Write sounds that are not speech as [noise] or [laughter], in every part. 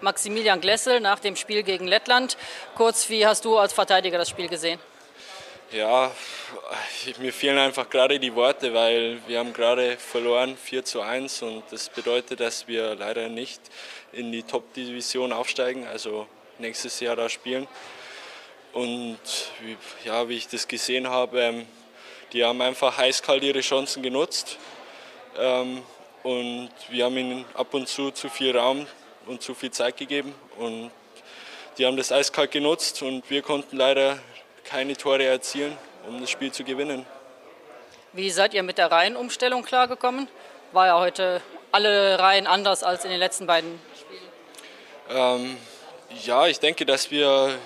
Maximilian Glessel nach dem Spiel gegen Lettland. Kurz, wie hast du als Verteidiger das Spiel gesehen? Ja, mir fehlen einfach gerade die Worte, weil wir haben gerade verloren 4 zu 1 und das bedeutet, dass wir leider nicht in die Top-Division aufsteigen, also nächstes Jahr da spielen. Und ja, wie ich das gesehen habe, ähm, die haben einfach heißkalt ihre Chancen genutzt ähm, und wir haben ihnen ab und zu zu viel Raum und zu viel Zeit gegeben und die haben das eiskalt genutzt und wir konnten leider keine Tore erzielen, um das Spiel zu gewinnen. Wie seid ihr mit der Reihenumstellung klargekommen? War ja heute alle Reihen anders als in den letzten beiden Spielen. Ähm, ja, ich denke, dass wir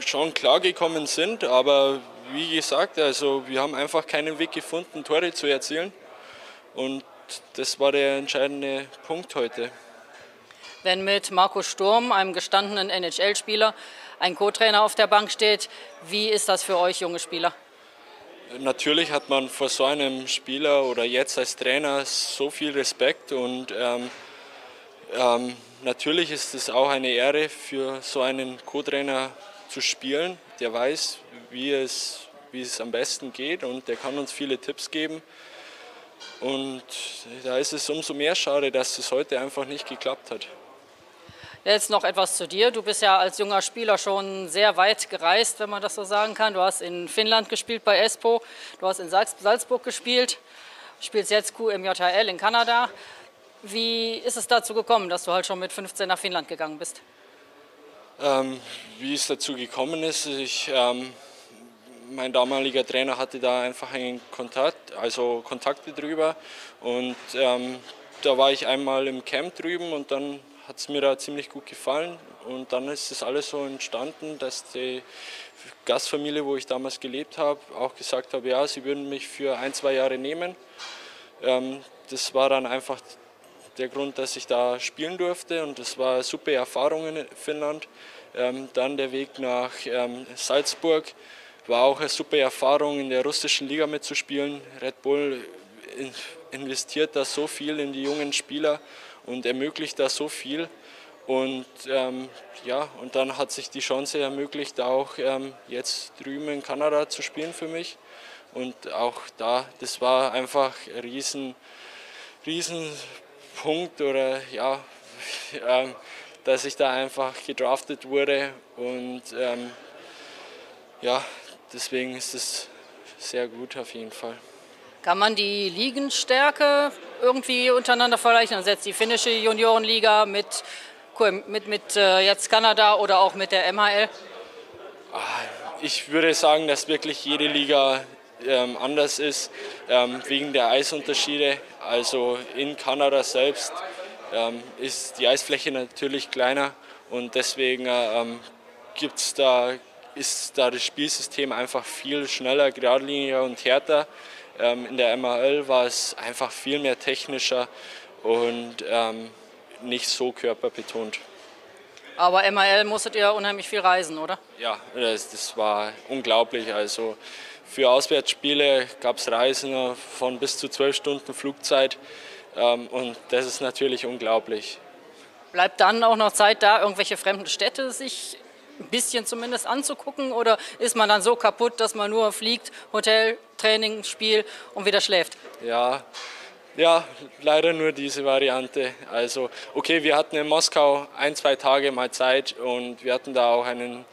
schon klargekommen sind, aber wie gesagt, also wir haben einfach keinen Weg gefunden, Tore zu erzielen. Und das war der entscheidende Punkt heute. Wenn mit Markus Sturm, einem gestandenen NHL-Spieler, ein Co-Trainer auf der Bank steht. Wie ist das für euch junge Spieler? Natürlich hat man vor so einem Spieler oder jetzt als Trainer so viel Respekt und ähm, ähm, natürlich ist es auch eine Ehre für so einen Co-Trainer zu spielen, der weiß, wie es, wie es am besten geht und der kann uns viele Tipps geben. Und da ist es umso mehr schade, dass es heute einfach nicht geklappt hat. Jetzt noch etwas zu dir. Du bist ja als junger Spieler schon sehr weit gereist, wenn man das so sagen kann. Du hast in Finnland gespielt bei Espoo, du hast in Salzburg gespielt, spielst jetzt QMJHL in Kanada. Wie ist es dazu gekommen, dass du halt schon mit 15 nach Finnland gegangen bist? Ähm, wie es dazu gekommen ist, ich, ähm, mein damaliger Trainer hatte da einfach einen Kontakt, also Kontakte drüber und ähm, da war ich einmal im Camp drüben und dann hat es mir da ziemlich gut gefallen. Und dann ist es alles so entstanden, dass die Gastfamilie, wo ich damals gelebt habe, auch gesagt hat, ja, sie würden mich für ein, zwei Jahre nehmen. Ähm, das war dann einfach der Grund, dass ich da spielen durfte und das war eine super Erfahrung in Finnland. Ähm, dann der Weg nach ähm, Salzburg war auch eine super Erfahrung, in der russischen Liga mitzuspielen. Red Bull investiert da so viel in die jungen Spieler und ermöglicht da so viel. Und ähm, ja, und dann hat sich die Chance ermöglicht, auch ähm, jetzt drüben in Kanada zu spielen für mich. Und auch da, das war einfach ein riesen, riesen Punkt oder ja, [laughs] äh, dass ich da einfach gedraftet wurde. Und ähm, ja, deswegen ist es sehr gut auf jeden Fall. Kann man die Ligenstärke irgendwie untereinander vergleichen? Also jetzt die finnische Juniorenliga mit, mit, mit äh, jetzt Kanada oder auch mit der MHL? Ah, ich würde sagen, dass wirklich jede Liga ähm, anders ist, ähm, wegen der Eisunterschiede. Also in Kanada selbst ähm, ist die Eisfläche natürlich kleiner und deswegen äh, ähm, gibt's da, ist da das Spielsystem einfach viel schneller, geradliniger und härter. Ähm, in der MHL war es einfach viel mehr technischer und ähm, nicht so körperbetont. Aber MHL musstet ihr unheimlich viel reisen, oder? Ja, das, das war unglaublich. Also für Auswärtsspiele gab es Reisen von bis zu zwölf Stunden Flugzeit ähm, und das ist natürlich unglaublich. Bleibt dann auch noch Zeit da, irgendwelche fremden Städte sich ein bisschen zumindest anzugucken? Oder ist man dann so kaputt, dass man nur fliegt, Hotel, Training, Spiel und wieder schläft? Ja, ja, leider nur diese Variante. Also, okay, wir hatten in Moskau ein, zwei Tage mal Zeit und wir hatten da auch einen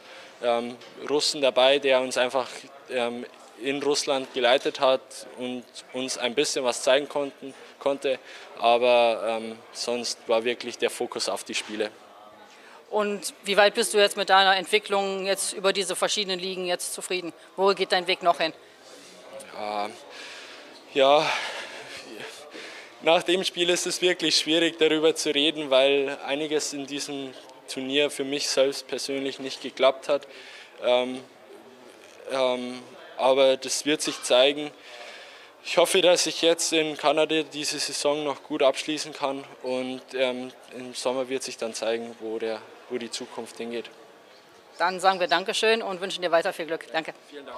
ähm, Russen dabei, der uns einfach ähm, in Russland geleitet hat und uns ein bisschen was zeigen konnten, konnte. Aber ähm, sonst war wirklich der Fokus auf die Spiele. Und wie weit bist du jetzt mit deiner Entwicklung jetzt über diese verschiedenen Ligen jetzt zufrieden? Wo geht dein Weg noch hin? Ja, ja, nach dem Spiel ist es wirklich schwierig darüber zu reden, weil einiges in diesem Turnier für mich selbst persönlich nicht geklappt hat. Ähm, ähm, aber das wird sich zeigen. Ich hoffe, dass ich jetzt in Kanada diese Saison noch gut abschließen kann und ähm, im Sommer wird sich dann zeigen, wo der wo die Zukunft hingeht. Dann sagen wir Dankeschön und wünschen dir weiter viel Glück. Danke. Vielen Dank.